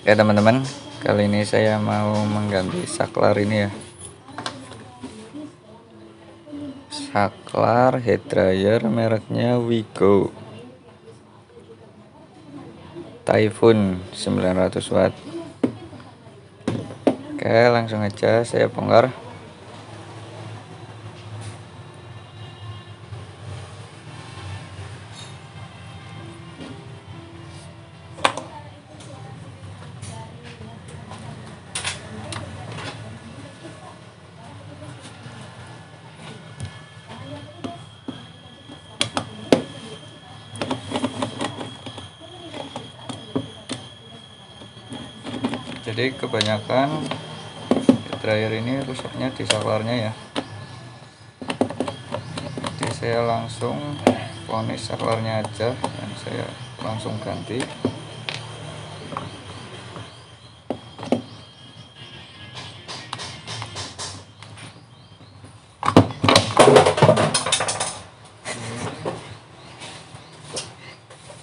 Ya teman-teman, kali ini saya mau mengganti saklar ini ya. Saklar head dryer mereknya Wigo. Typhoon 900 watt. Oke, langsung aja saya bongkar. Jadi kebanyakan dryer ini rusaknya di saklarnya ya. Jadi saya langsung ponis saklarnya aja dan saya langsung ganti.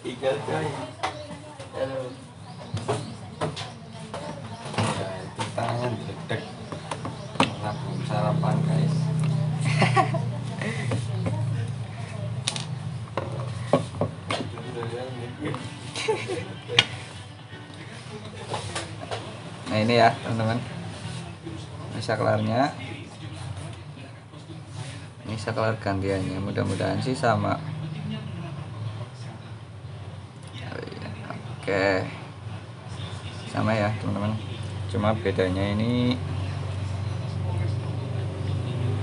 Tiga ini ya teman-teman. Ini saklarnya ini saklar gantiannya. Mudah-mudahan sih sama. Oh iya, oke. Sama ya teman-teman. Cuma bedanya ini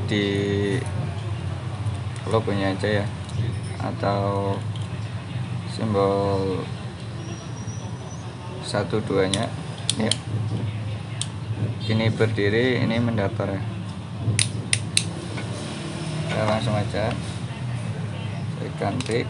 di logonya aja ya. Atau simbol satu duanya ya ini berdiri ini mendatar ya. Kita langsung aja. Saya ganti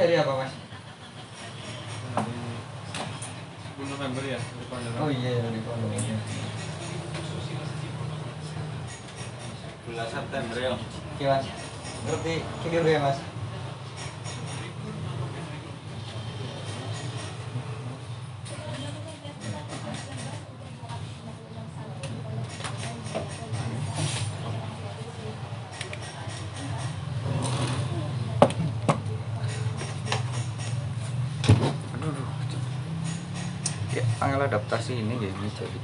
Hari apa mas? 10 November ya depan Oh iya di pondok ini. bulan September ya Oke mas, ngerti kiri dulu ya mas. Ya, angel adaptasi ini gini jadi.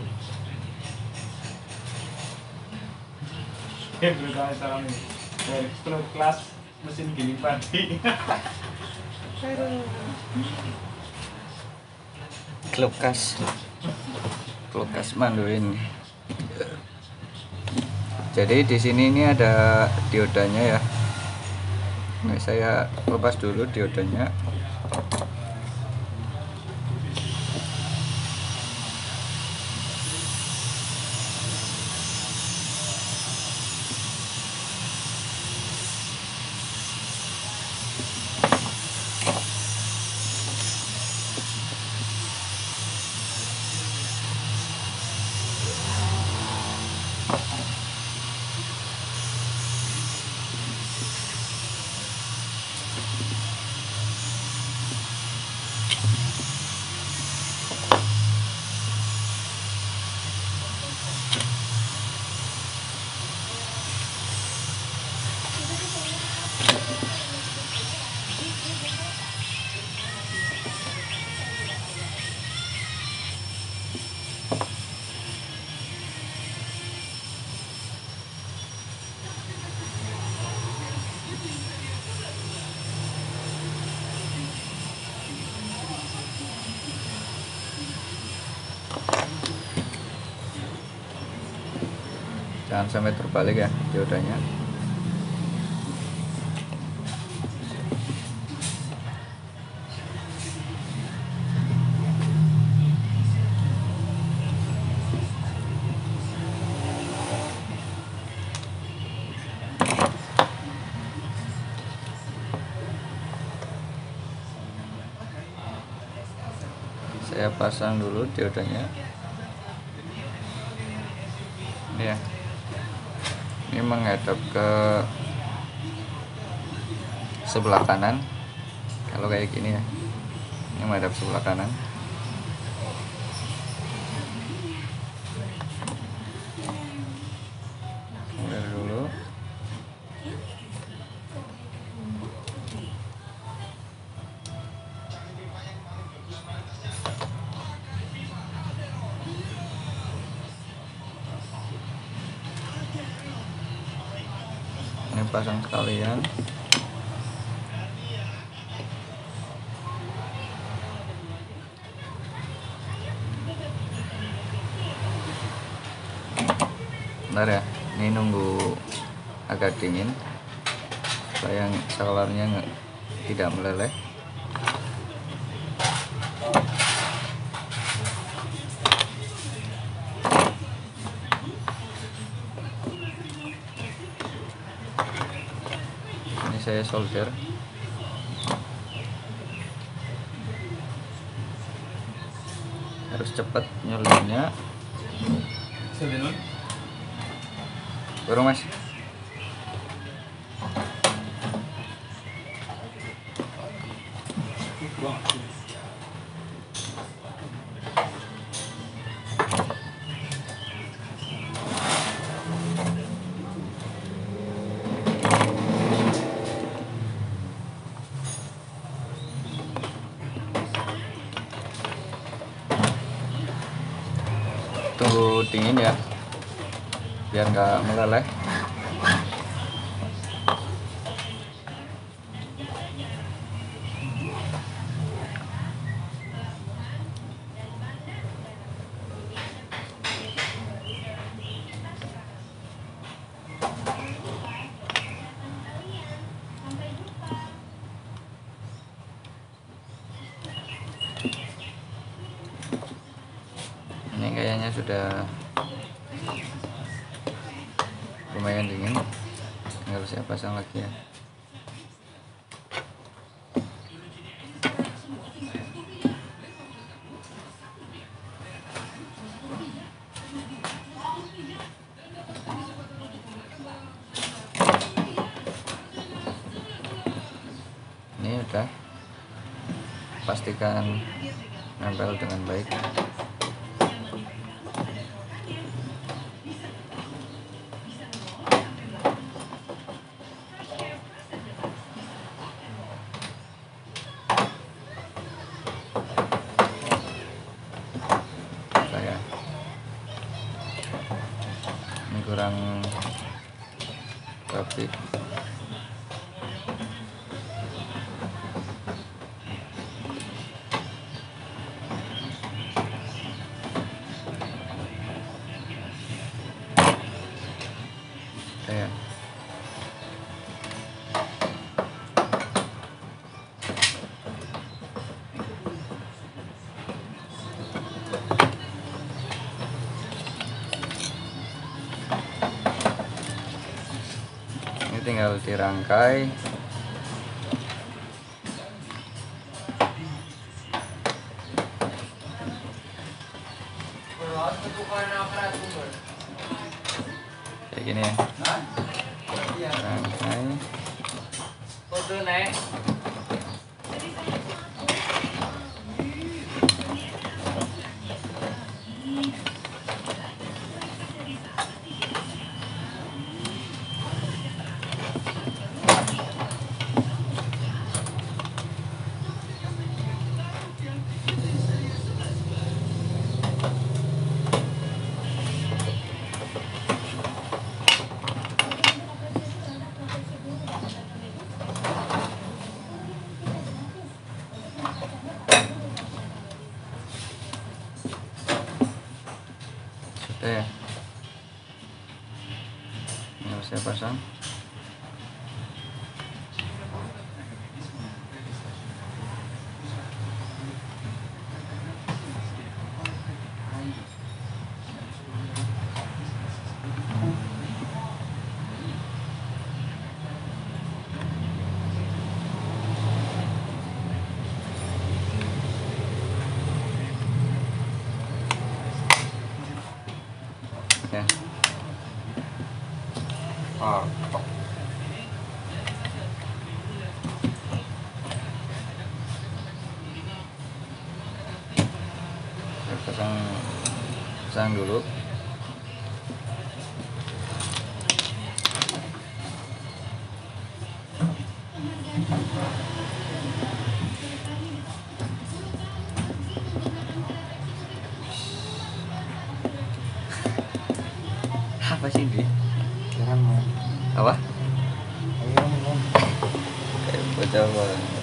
ya berita salam ini. Dari kelas mesin giling padi. Klukas Klukas manduin jadi di sini ini ada diodanya ya. Nah, saya lepas dulu diodanya jangan sampai terbalik ya diodanya saya pasang dulu diodanya ya ini menghadap ke sebelah kanan. Kalau kayak gini ya. Ini menghadap sebelah kanan pasang sekalian. Bentar ya ini nunggu agak dingin. Supaya solarnya nggak tidak meleleh saya solder. Harus cepat nyoldernya. Baru mas tunggu dingin ya biar nggak meleleh ini kayaknya sudah lumayan dingin. Tinggal saya pasang lagi ya. Ini udah pastikan nempel dengan baik saya ini kurang rapi tinggal dirangkai. Kayak gini ya. Rangkai ya Partok. Ah, pasang pasang dulu apa sih ini Kira mau. apa? Ayo bocah apa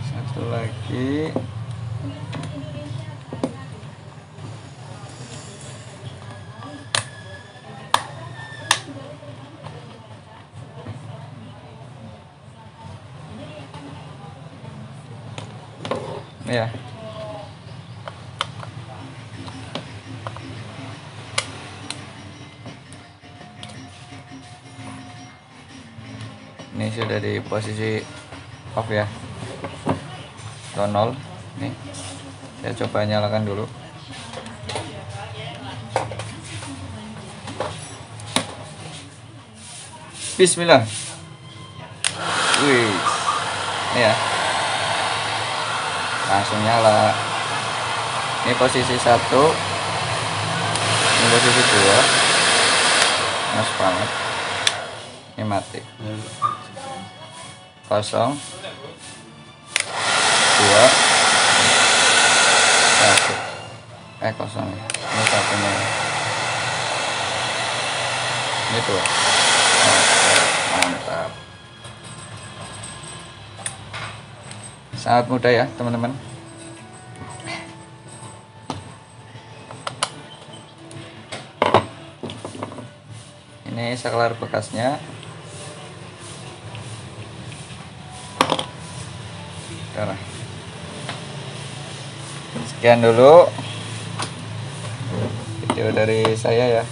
satu lagi. Ya. ini di posisi off ya. Atau nol. Nih. Saya coba nyalakan dulu. Bismillah. Wih. Ini ya. Langsung nyala. Ini posisi satu. Ini posisi dua. Mas banget. Ini mati kosong. Dua. Satu. Eh kosong ya. ini satunya ya. ini dua. Oke, mantap. Sangat mudah ya teman-teman. Ini saklar bekasnya Darah. Sekian dulu video dari saya ya.